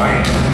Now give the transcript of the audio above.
mind.